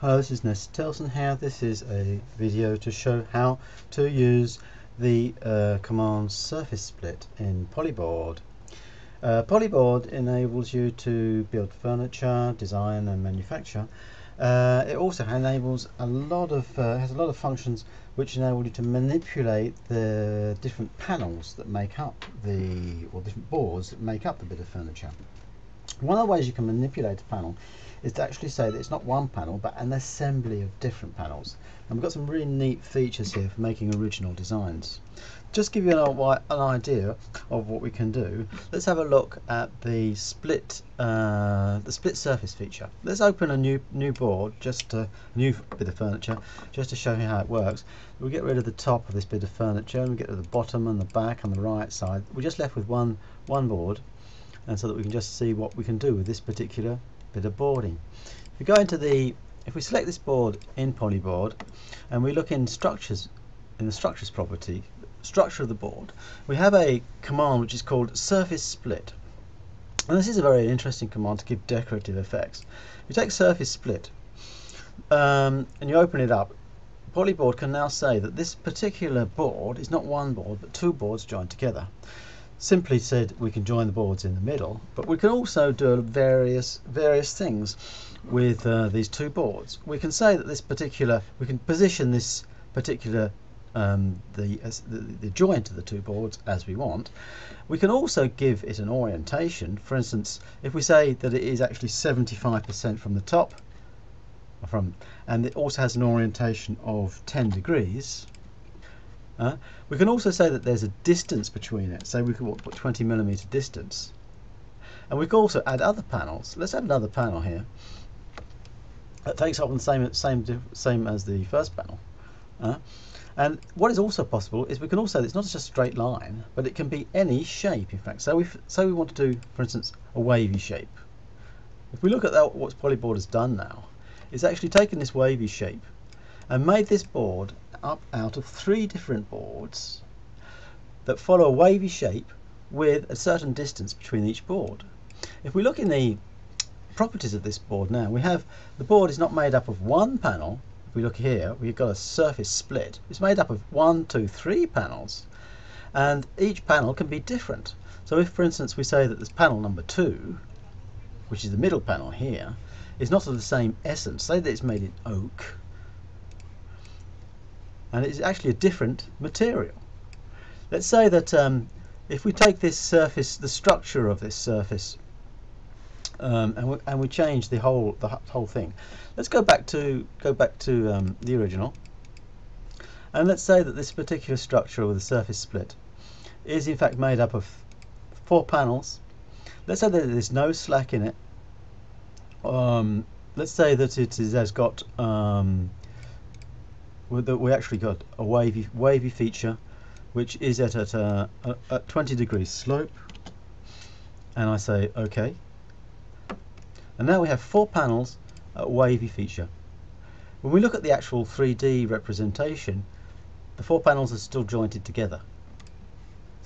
Hello, this is Ness Telson here. This is a video to show how to use the uh, command surface split in Polyboard. Uh, Polyboard enables you to build furniture, design and manufacture. Uh, it also enables a lot of uh, has a lot of functions which enable you to manipulate the different panels that make up the or different boards that make up the bit of furniture. One of the ways you can manipulate a panel is to actually say that it's not one panel but an assembly of different panels. And we've got some really neat features here for making original designs. Just give you an, an idea of what we can do. Let's have a look at the split uh, the split surface feature. Let's open a new new board, just a new bit of furniture, just to show you how it works. We'll get rid of the top of this bit of furniture and we get to the bottom and the back and the right side. We're just left with one one board and so that we can just see what we can do with this particular bit of boarding. If we go into the, if we select this board in Polyboard and we look in structures, in the structures property, structure of the board, we have a command which is called surface split. And this is a very interesting command to give decorative effects. You take surface split um, and you open it up, Polyboard can now say that this particular board is not one board but two boards joined together simply said we can join the boards in the middle, but we can also do various various things with uh, these two boards. We can say that this particular, we can position this particular um, the, the, the joint of the two boards as we want. We can also give it an orientation. For instance, if we say that it is actually 75% from the top, from, and it also has an orientation of 10 degrees, uh, we can also say that there's a distance between it. So we could put 20 millimeter distance. And we can also add other panels. Let's add another panel here. That takes up the same same same as the first panel. Uh, and what is also possible is we can also it's not just a straight line, but it can be any shape. In fact, so we so we want to do, for instance, a wavy shape. If we look at what Polyboard has done now, it's actually taken this wavy shape and made this board up out of three different boards that follow a wavy shape with a certain distance between each board. If we look in the properties of this board now, we have the board is not made up of one panel. If we look here, we've got a surface split. It's made up of one, two, three panels, and each panel can be different. So if, for instance, we say that this panel number two, which is the middle panel here, is not of the same essence, say that it's made in oak, and it's actually a different material. Let's say that um, if we take this surface, the structure of this surface, um, and, we, and we change the whole the whole thing. Let's go back to go back to um, the original, and let's say that this particular structure with the surface split is in fact made up of four panels. Let's say that there's no slack in it. Um, let's say that it is, has got um, that we actually got a wavy wavy feature which is at, at, a, a, a 20 degrees slope. And I say OK and now we have four panels at wavy feature. When we look at the actual 3D representation the four panels are still jointed together.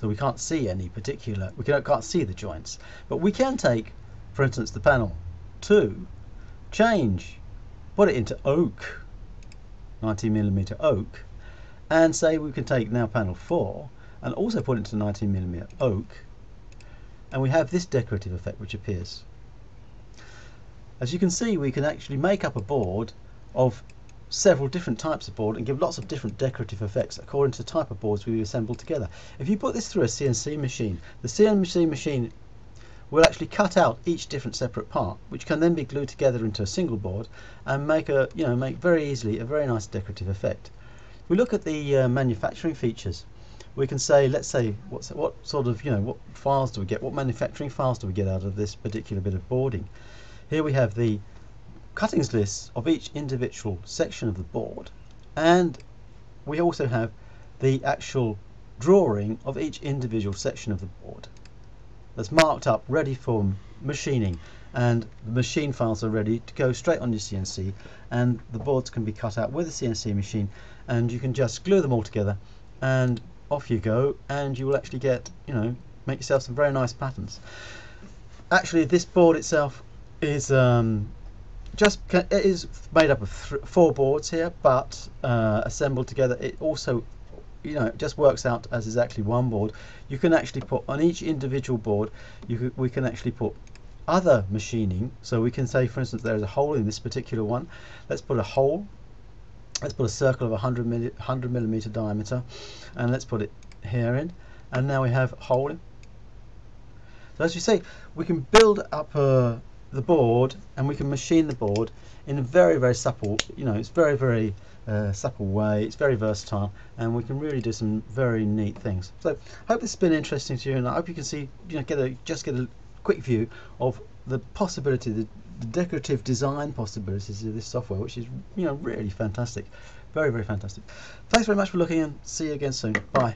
So we can't see any particular we can't see the joints. But we can take for instance the panel 2 change put it into oak 90 millimeter oak and say we can take now panel 4 and also put it into 19 millimeter oak and we have this decorative effect which appears. As you can see we can actually make up a board of several different types of board and give lots of different decorative effects according to the type of boards we assemble together. If you put this through a CNC machine, the CNC machine we'll actually cut out each different separate part which can then be glued together into a single board and make a you know make very easily a very nice decorative effect. If we look at the uh, manufacturing features we can say let's say what's what sort of you know what files do we get what manufacturing files do we get out of this particular bit of boarding? Here we have the cuttings list of each individual section of the board and we also have the actual drawing of each individual section of the board that's marked up ready for machining. And the machine files are ready to go straight on your CNC and the boards can be cut out with a CNC machine and you can just glue them all together and off you go and you will actually get you know make yourself some very nice patterns. Actually this board itself is um, just it is made up of four boards here, but uh, assembled together, it also you know it just works out as exactly one board. You can actually put on each individual board, you could, we can actually put other machining. So we can say, for instance, there is a hole in this particular one. Let's put a hole. Let's put a circle of 100, milli 100 millimeter diameter, and let's put it here in. And now we have a hole. So as you see, we can build up uh, the board and we can machine the board in a very, very supple, you know, it's very, very uh, supple way. It's very versatile and we can really do some very neat things. So I hope this has been interesting to you and I hope you can see, you know, get a, just get a quick view of the possibility, the, the decorative design possibilities of this software, which is, you know, really fantastic. Very, very fantastic. Thanks very much for looking and see you again soon. Bye.